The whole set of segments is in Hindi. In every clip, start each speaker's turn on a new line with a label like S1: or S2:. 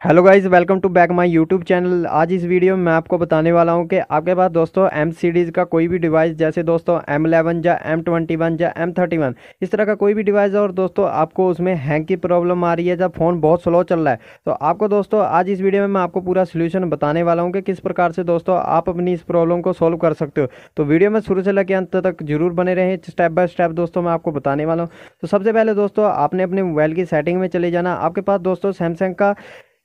S1: Hello guys, welcome to back my YouTube channel. आज इस वीडियो में मैं आपको बताने वाला हूँ कि आपके पास दोस्तों एम सीरीज़ का कोई भी डिवाइस जैसे दोस्तों एम एलेवन या एम ट्वेंटी वन या एम थर्टी वन इस तरह का कोई भी डिवाइस और दोस्तों आपको उसमें हैंग की प्रॉब्लम आ रही है जब फ़ोन बहुत स्लो चल रहा है। तो आपको दोस्तों, आज इस वीडियो में मैं आपको पूरा सोल्यूशन बताने वाला हूँ कि किस प्रकार से दोस्तों आप अपनी इस प्रॉब्लम को सोल्व कर सकते हो। तो वीडियो में शुरू से लेकर अंत तक ज़रूर बने रहें स्टेप बाय स्टेप दोस्तों मैं आपको बताने वाला हूँ। तो सबसे पहले दोस्तों, आपने अपने मोबाइल की सेटिंग में चले जाना। आपके पास दोस्तों सैमसंग का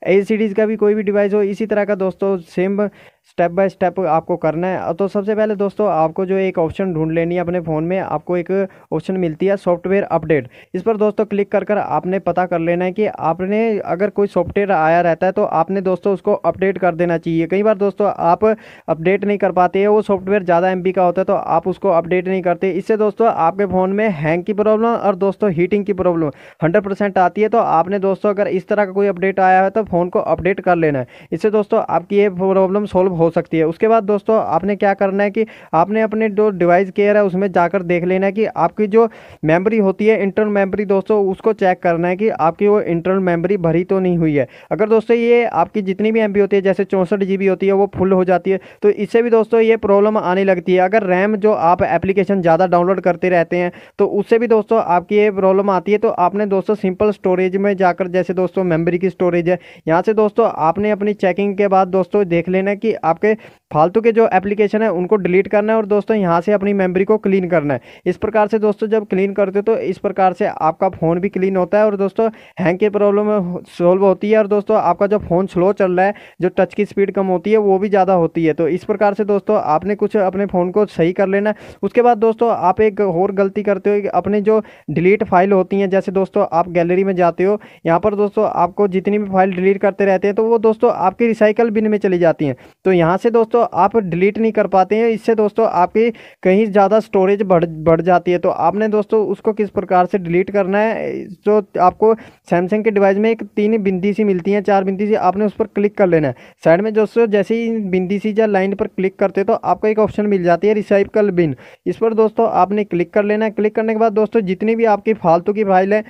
S1: ए का भी कोई भी डिवाइस हो इसी तरह का दोस्तों सेम स्टेप बाय स्टेप आपको करना है। तो सबसे पहले दोस्तों, आपको जो एक ऑप्शन ढूंढ लेनी है अपने फ़ोन में, आपको एक ऑप्शन मिलती है सॉफ्टवेयर अपडेट। इस पर दोस्तों क्लिक कर कर आपने पता कर लेना है कि आपने अगर कोई सॉफ्टवेयर आया रहता है तो आपने दोस्तों उसको अपडेट कर देना चाहिए। कई बार दोस्तों आप अपडेट नहीं कर पाते हैं, वो सॉफ्टवेयर ज़्यादा एमबी का होता है तो आप उसको अपडेट नहीं करते। इससे दोस्तों आपके फ़ोन में हैंग की प्रॉब्लम और दोस्तों हीटिंग की प्रॉब्लम हंड्रेड आती है। तो आपने दोस्तों अगर इस तरह का कोई अपडेट आया है तो फ़ोन को अपडेट कर लेना है। इससे दोस्तों आपकी ये प्रॉब्लम सोल्व हो सकती है। उसके बाद दोस्तों, आपने क्या करना है कि आपने अपने जो डिवाइस केयर है, उसमें जाकर देख लेना है कि आपकी जो मेमोरी होती है इंटरनल मेमोरी दोस्तों, उसको चेक करना है कि आपकी वो इंटरनल मेमोरी भरी तो नहीं हुई है। अगर दोस्तों, ये आपकी जितनी भी एम होती है, जैसे चौंसठ जी होती है, वो फुल हो जाती है तो इससे भी दोस्तों, ये प्रॉब्लम आने लगती है। अगर रैम जो आप एप्लीकेशन ज़्यादा डाउनलोड करते रहते हैं तो उससे भी दोस्तों, आपकी ये प्रॉब्लम आती है तो आपने दोस्तों सिंपल स्टोरेज में जाकर, जैसे दोस्तों मेमोरी की स्टोरेज है, यहाँ से दोस्तों, आपने अपनी चेकिंग के बाद दोस्तों, देख लेना कि आपके फालतू के जो एप्लीकेशन है, उनको डिलीट करना है और दोस्तों यहाँ से अपनी मेमोरी को क्लीन करना है। इस प्रकार से दोस्तों जब क्लीन करते हो तो इस प्रकार से आपका फ़ोन भी क्लीन होता है और दोस्तों हैंग की प्रॉब्लम सॉल्व होती है और दोस्तों आपका जो फ़ोन स्लो चल रहा है, जो टच की स्पीड कम होती है, वो भी ज़्यादा होती है। तो इस प्रकार से दोस्तों आपने कुछ अपने फ़ोन को सही कर लेना उसके बाद दोस्तों आप एक और गलती करते हो अपने जो डिलीट फ़ाइल होती हैं, जैसे दोस्तों आप गैलरी में जाते हो, यहाँ पर दोस्तों आपको जितनी भी फ़ाइल डिलीट करते रहते हैं तो वो दोस्तों आपकी रिसाइकल बिन में चली जाती हैं। तो यहाँ से दोस्तों आप डिलीट नहीं कर पाते हैं, इससे दोस्तों आपकी कहीं ज़्यादा स्टोरेज बढ़ बढ़ जाती है। तो आपने दोस्तों उसको किस प्रकार से डिलीट करना है, जो आपको सैमसंग के डिवाइस में एक तीन बिंदी सी मिलती हैं, चार बिंदी सी, आपने उस पर क्लिक कर लेना है। साइड में दोस्तों जैसे ही बिंदी सी या लाइन पर क्लिक करते तो आपको एक ऑप्शन मिल जाती है रिसाइकल बिन इस पर दोस्तों आपने क्लिक कर लेना है। क्लिक करने के बाद दोस्तों जितनी भी आपकी फालतू की फ़ाइल है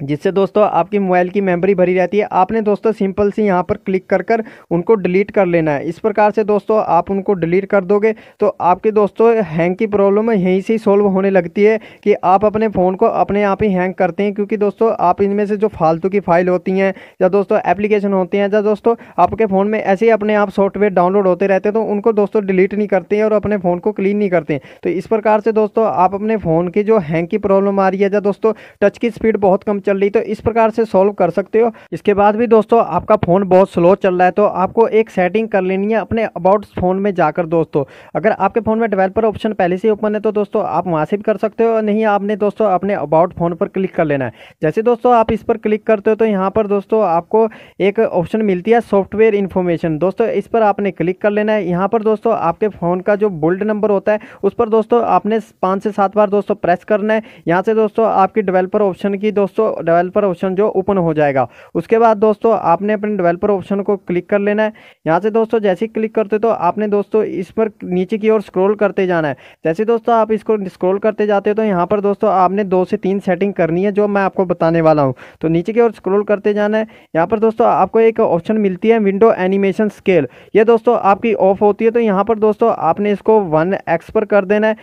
S1: जिससे दोस्तों आपकी मोबाइल की मेमोरी भरी रहती है। आपने दोस्तों सिंपल सी यहाँ पर क्लिक कर कर उनको डिलीट कर लेना है। इस प्रकार से दोस्तों आप उनको डिलीट कर दोगे तो आपके दोस्तों हैंग की प्रॉब्लम यहीं से ही सॉल्व होने लगती है कि आप अपने फ़ोन को अपने आप ही हैंग करते हैं क्योंकि दोस्तों आप इनमें से जो फालतू की फ़ाइल होती हैं या दोस्तों एप्लीकेशन होती हैं या दोस्तों आपके फ़ोन में ऐसे ही अपने आप सॉफ्टवेयर डाउनलोड होते रहते हैं तो उनको दोस्तों डिलीट नहीं करते हैं और अपने फ़ोन को क्लीन नहीं करते तो इस प्रकार से दोस्तों आप अपने फ़ोन की जो हैंग की प्रॉब्लम आ रही है या दोस्तों टच की स्पीड बहुत कम चल रही तो इस प्रकार से सॉल्व कर सकते हो। इसके बाद भी दोस्तों, आपका फ़ोन बहुत स्लो चल रहा है तो आपको एक सेटिंग कर लेनी है अपने अबाउट फ़ोन में जाकर दोस्तों। अगर आपके फ़ोन में डेवलपर ऑप्शन पहले से ओपन है तो दोस्तों, आप वहाँ से भी कर सकते हो, नहीं, आपने दोस्तों, अपने अबाउट फ़ोन पर क्लिक कर लेना है। जैसे दोस्तों, आप इस पर क्लिक करते हो तो यहाँ पर दोस्तों, आपको एक ऑप्शन मिलती है सॉफ्टवेयर इन्फॉर्मेशन दोस्तों, इस पर आपने क्लिक कर लेना है। यहाँ पर दोस्तों, आपके फ़ोन का जो बोल्ड नंबर होता है, उस पर दोस्तों, आपने पाँच से सात बार दोस्तों प्रेस करना है। यहाँ से दोस्तों, आपकी डेवलपर ऑप्शन की दोस्तों डेवलपर ऑप्शन जो ओपन हो जाएगा। उसके बाद दोस्तों, आपने अपने डेवलपर ऑप्शन को क्लिक कर लेना है। यहाँ से दोस्तों, जैसे ही क्लिक करते तो आपने दोस्तों, इस पर नीचे की ओर स्क्रॉल करते जाना है। जैसे दोस्तों, आप इसको स्क्रॉल करते जाते हो तो यहाँ पर दोस्तों, आपने दो से तीन सेटिंग करनी है, जो मैं आपको बताने वाला हूँ। तो नीचे की ओर स्क्रॉल करते जाना है। यहाँ पर दोस्तों, आपको एक ऑप्शन मिलती है विंडो एनिमेशन स्केल ये दोस्तों, आपकी ऑफ़ होती है तो यहाँ पर दोस्तों, आपने इसको वन एक्स पर कर देना है।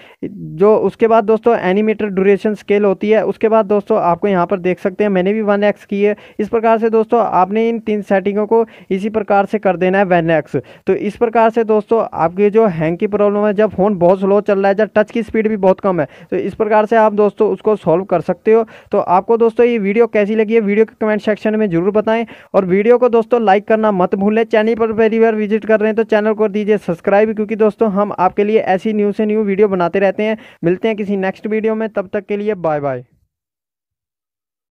S1: जो उसके बाद दोस्तों एनिमेटर ड्यूरेशन स्केल होती है, उसके बाद दोस्तों, आपको यहाँ पर देख सकते हैं। मैंने भी वन एक्स की है। इस प्रकार से दोस्तों, आपने इन तीन सेटिंगों को इसी प्रकार से कर देना है वन एक्स तो इस प्रकार से दोस्तों, आपकी जो हैंग की प्रॉब्लम है, जब फ़ोन बहुत स्लो चल रहा है, जब टच की स्पीड भी बहुत कम है तो इस प्रकार से आप दोस्तों उसको सॉल्व कर सकते हो। तो आपको दोस्तों, ये वीडियो कैसी लगी है वीडियो के कमेंट सेक्शन में ज़रूर बताएँ। और वीडियो को दोस्तों लाइक करना मत भूलें। चैनल पर पहली बार विज़िट कर रहे हैं तो चैनल को दीजिए सब्सक्राइब क्योंकि दोस्तों, हम आपके लिए ऐसी न्यू से न्यू वीडियो बनाते रहते हैं। मिलते हैं किसी नेक्स्ट वीडियो में, तब तक के लिए बाय बाय